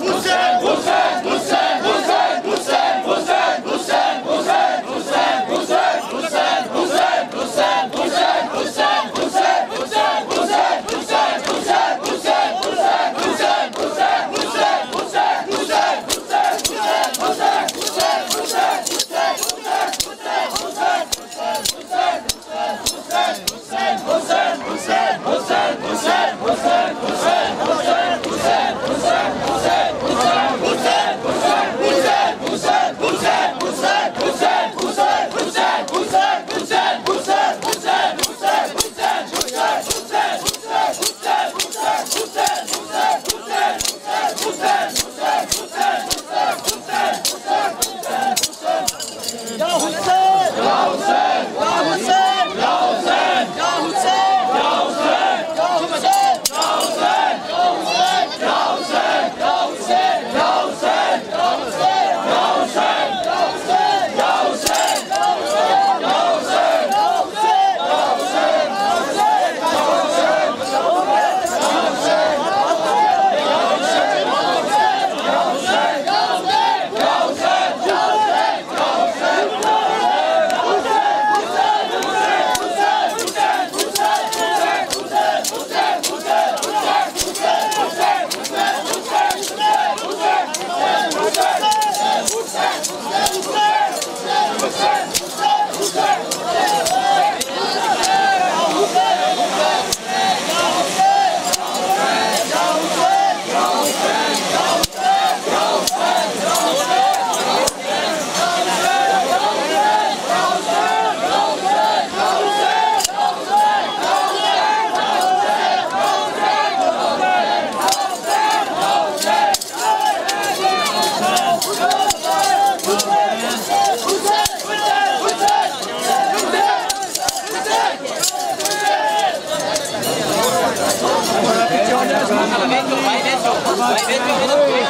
Você! Beto,